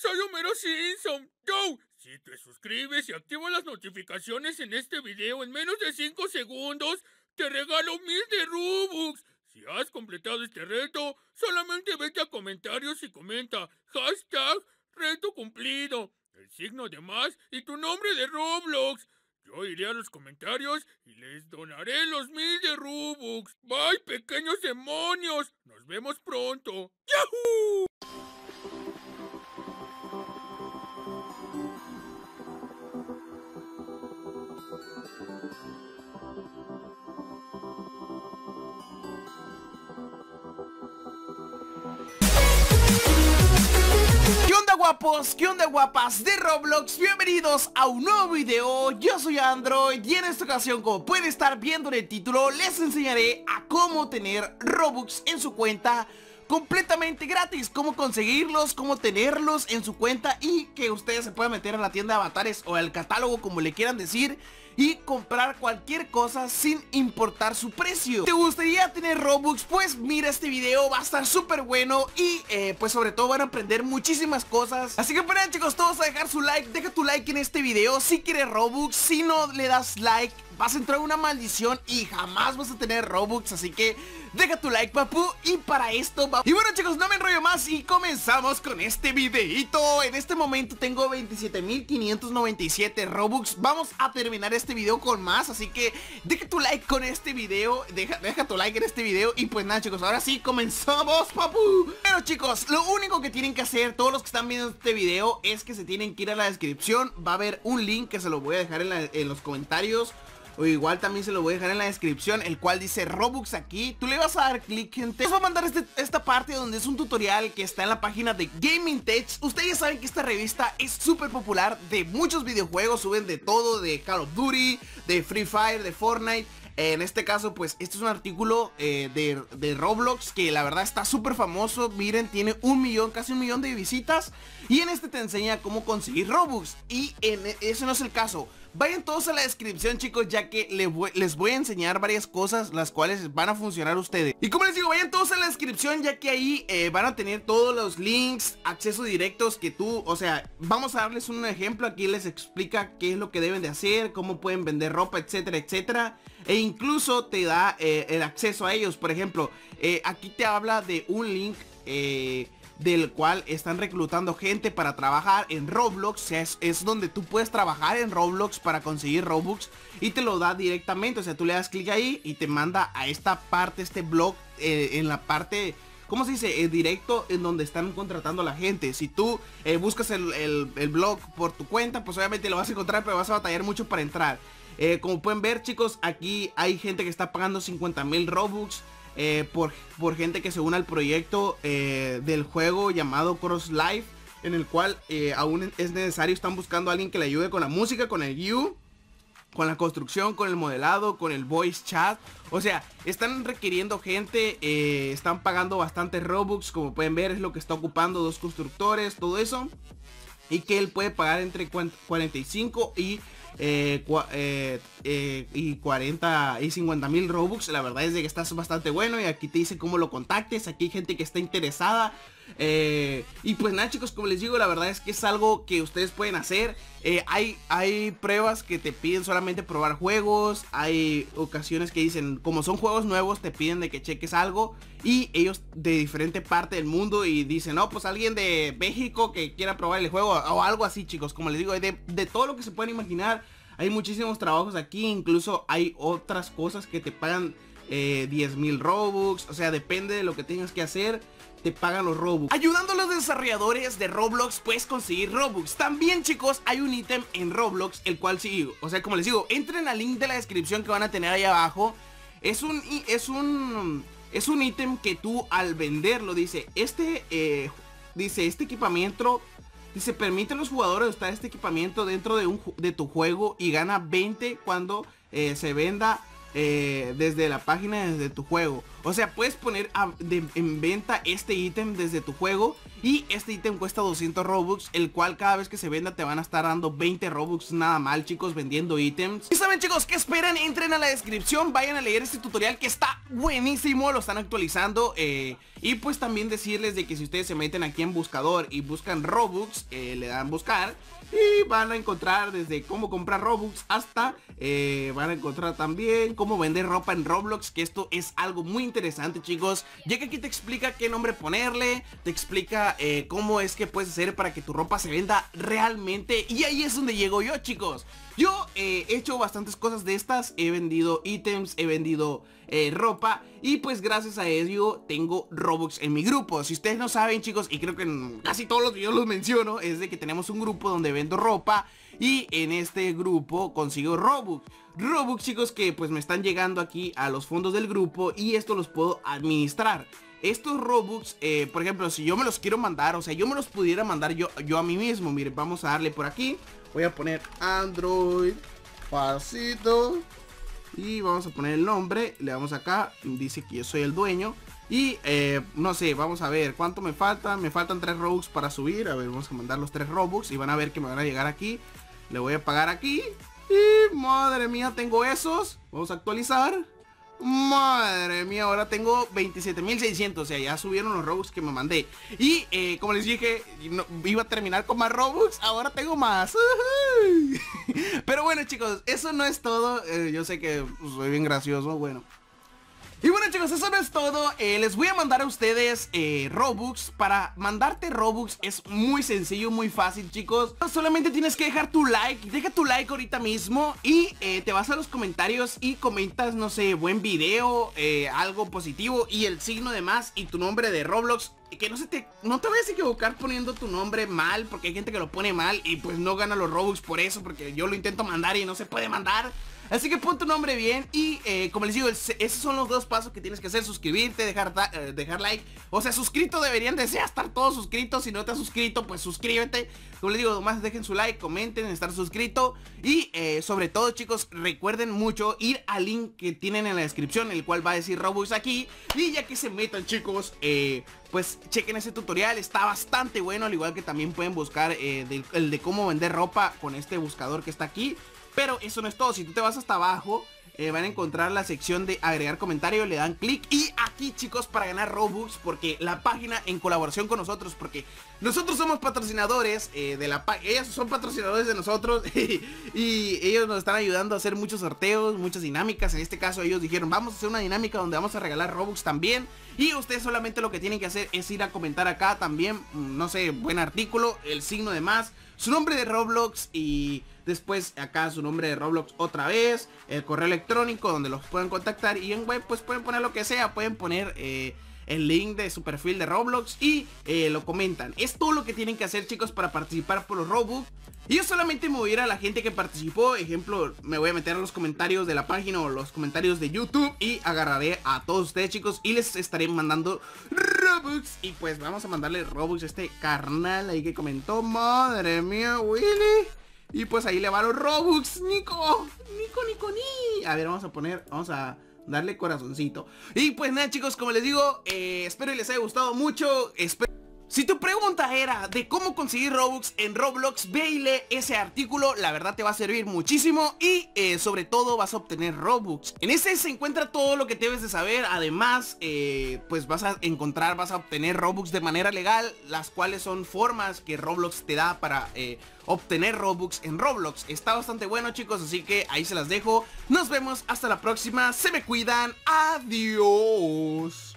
soy Homero Simpson. Yo, si te suscribes y activas las notificaciones en este video en menos de 5 segundos, te regalo mil de Robux. Si has completado este reto, solamente vete a comentarios y comenta hashtag reto cumplido, el signo de más y tu nombre de Roblox. Yo iré a los comentarios y les donaré los mil de Robux. Bye, pequeños demonios. Nos vemos pronto. ¡Yahoo! Guapos? ¿Qué onda guapas de Roblox? Bienvenidos a un nuevo video, yo soy Android y en esta ocasión como pueden estar viendo en el título les enseñaré a cómo tener Robux en su cuenta completamente gratis. Cómo conseguirlos, cómo tenerlos en su cuenta y que ustedes se puedan meter a la tienda de avatares o al catálogo como le quieran decir y comprar cualquier cosa sin importar su precio. ¿Te gustaría tener Robux? Pues mira este video, va a estar súper bueno y eh, pues sobre todo van a aprender muchísimas cosas. Así que bueno chicos, todos a dejar su like, deja tu like en este video. Si quieres Robux, si no le das like vas a entrar en una maldición y jamás vas a tener Robux. Así que deja tu like papu y para esto va... Y bueno chicos, no me enrollo más y comenzamos con este videito En este momento tengo 27.597 Robux. Vamos a terminar este video con más Así que deja tu like con este video. Deja, deja tu like en este video Y pues nada chicos, ahora sí comenzamos papu. Bueno chicos, lo único que tienen que hacer Todos los que están viendo este video Es que se tienen que ir a la descripción. Va a haber un link que se lo voy a dejar en, en los comentarios o igual también se lo voy a dejar en la descripción El cual dice Robux aquí Tú le vas a dar clic gente Les voy a mandar este, esta parte donde es un tutorial que está en la página de Gaming Tech Ustedes saben que esta revista es súper popular De muchos videojuegos Suben de todo De Call of Duty De Free Fire De Fortnite en este caso, pues, este es un artículo eh, de, de, Roblox que la verdad está súper famoso. Miren, tiene un millón, casi un millón de visitas. Y en este te enseña cómo conseguir Robux. Y en, ese no es el caso. Vayan todos a la descripción chicos ya que les voy, a enseñar varias cosas las cuales van a funcionar ustedes. Y como les digo, vayan todos a la descripción ya que ahí eh, van a tener todos los links, accesos directos que tú, o sea, vamos a darles un ejemplo Aquí les explica qué es lo que deben de hacer, cómo pueden vender ropa, etcétera, etcétera. E incluso te da eh, el acceso a ellos, por ejemplo, eh, aquí te habla de un link eh del cual están reclutando gente para trabajar en Roblox. es, es, donde tú puedes trabajar en Roblox para conseguir Robux y te lo da directamente. O sea, tú le das clic ahí y te manda a esta parte, este blog, eh, en la parte... ¿Cómo se dice? El directo en donde están contratando a la gente. Si tú eh, buscas el, el, blog por tu cuenta, pues obviamente lo vas a encontrar, pero vas a batallar mucho para entrar. Eh, como pueden ver, chicos, aquí hay gente que está pagando 50 mil Robux. Eh, por, por, gente que se une al proyecto eh, del juego llamado Cross Life, en el cual eh, aún es necesario, están buscando a alguien que le ayude con la música, con el U, con la construcción, con el modelado, con el voice chat. O sea, están requiriendo gente, están pagando bastante Robux, como pueden ver es lo que está ocupando dos constructores, todo eso. Y que él puede pagar entre 45 y eh, eh, eh, y 40 y 50 mil Robux. La verdad es de que estás bastante bueno y aquí te dice cómo lo contactes. Aquí hay gente que está interesada. Eh, y pues nada chicos, como les digo, la verdad es que es algo que ustedes pueden hacer. Eh, hay, hay pruebas que te piden solamente probar juegos. Hay ocasiones que dicen, como son juegos nuevos, te piden de que cheques algo. Y ellos de diferente parte del mundo y dicen, no, pues alguien de México que quiera probar el juego o algo así chicos. Como les digo, de, de todo lo que se pueden imaginar. Hay muchísimos trabajos aquí, incluso hay otras cosas que te pagan eh, 10 mil Robux. O sea, depende de lo que tengas que hacer te pagan los Robux. Ayudando a los desarrolladores de Roblox puedes conseguir Robux. También chicos hay un ítem en Roblox el cual sí, o sea como les digo Entren al link de la descripción que van a tener ahí abajo. Es un, es un, es un ítem que tú al venderlo dice Este, eh, dice este equipamiento Dice, permite a los jugadores usar este equipamiento dentro de, un, de tu juego y gana 20 cuando eh, se venda eh, desde la página desde tu juego. O sea, puedes poner en venta este ítem desde tu juego y este ítem cuesta 200 Robux, el cual cada vez que se venda te van a estar dando 20 Robux nada mal, chicos, vendiendo ítems. Y saben, chicos, ¿qué esperan? Entren a la descripción, vayan a leer este tutorial que está buenísimo, lo están actualizando. Eh, y pues también decirles de que si ustedes se meten aquí en buscador y buscan Robux, eh, le dan buscar y van a encontrar desde cómo comprar Robux hasta eh, van a encontrar también cómo vender ropa en Roblox, que esto es algo muy interesante chicos, ya que aquí te explica qué nombre ponerle, te explica eh, cómo es que puedes hacer para que tu ropa se venda realmente. Y ahí es donde llego yo chicos. Yo eh, he hecho bastantes cosas de estas, he vendido ítems, he vendido eh, ropa y pues gracias a ello tengo Robux en mi grupo. Si ustedes no saben chicos, y creo que en casi todos los videos los menciono, es de que tenemos un grupo donde vendo ropa y en este grupo consigo Robux. Robux chicos que pues me están llegando aquí a los fondos del grupo y esto los puedo administrar estos Robux, eh, por ejemplo, si yo me los quiero mandar, o sea, yo me los pudiera mandar yo, yo a mí mismo. Miren, vamos a darle por aquí. Voy a poner Android Pasito. Y vamos a poner el nombre. Le damos acá. Dice que yo soy el dueño. Y eh, no sé, vamos a ver cuánto me faltan. Me faltan 3 Robux para subir. A ver, vamos a mandar los 3 Robux. Y van a ver que me van a llegar aquí. Le voy a pagar aquí. Y madre mía, tengo esos. Vamos a actualizar. Madre mía, ahora tengo 27.600 O sea, ya subieron los Robux que me mandé Y eh, como les dije, iba a terminar con más Robux Ahora tengo más bueno chicos, eso no es todo eh, Yo sé que soy bien gracioso, bueno y bueno chicos, eso no es todo, eh, les voy a mandar a ustedes eh, Robux. Para mandarte Robux es muy sencillo, muy fácil chicos. Solamente tienes que dejar tu like, deja tu like ahorita mismo Y eh, te vas a los comentarios y comentas, no sé, buen video, algo positivo Y el signo de más y tu nombre de Roblox. Que no se te no te vayas a equivocar poniendo tu nombre mal porque hay gente que lo pone mal y pues no gana los Robux por eso porque yo lo intento mandar y no se puede mandar Así que pon tu nombre bien y eh, como les digo, esos son los dos pasos que tienes que hacer, suscribirte, dejar, eh, dejar like. O sea, suscrito deberían de ser estar todos suscritos. Si no te has suscrito, pues suscríbete. Como les digo, nomás dejen su like, comenten, estar suscrito. Y eh, sobre todo, chicos, recuerden mucho ir al link que tienen en la descripción, el cual va a decir Robux aquí. Y ya que se metan, chicos, pues chequen ese tutorial, está bastante bueno, al igual que también pueden buscar el de cómo vender ropa con este buscador que está aquí. Pero eso no es todo, si tú te vas hasta abajo eh, van a encontrar la sección de agregar comentario, le dan clic. Y aquí chicos para ganar Robux porque la página en colaboración con nosotros porque nosotros somos patrocinadores eh, de la página, ellos son patrocinadores de nosotros y, ellos nos están ayudando a hacer muchos sorteos, muchas dinámicas, en este caso ellos dijeron vamos a hacer una dinámica donde vamos a regalar Robux también y ustedes solamente lo que tienen que hacer es ir a comentar acá también, mm, no sé, buen artículo, el signo de más, su nombre de Roblox y Después acá su nombre de Roblox otra vez. El correo electrónico donde los pueden contactar. Y en web pues pueden poner lo que sea. Pueden poner... Eh, el link de su perfil de Roblox y eh, lo comentan. Es todo lo que tienen que hacer chicos para participar por los Robux. Y yo solamente me voy a ir a la gente que participó. Ejemplo, me voy a meter a los comentarios de la página o los comentarios de YouTube. Y agarraré a todos ustedes chicos y les estaré mandando Robux. Y pues vamos a mandarle Robux a este carnal ahí que comentó. Madre mía, Willy. Y pues ahí le va los Robux, Nico. Nico, Nico, ni. A ver, vamos a poner, vamos a darle corazoncito. Y pues nada chicos, como les digo, eh, espero les haya gustado mucho. Espero si tu pregunta era de cómo conseguir Robux en Roblox, ve y lee ese artículo, la verdad te va a servir muchísimo y eh, sobre todo vas a obtener Robux. En ese se encuentra todo lo que debes de saber, además eh, pues vas a encontrar, vas a obtener Robux de manera legal, las cuales son formas que Roblox te da para eh, obtener Robux en Roblox. Está bastante bueno chicos, así que ahí se las dejo. Nos vemos hasta la próxima, se me cuidan, adiós.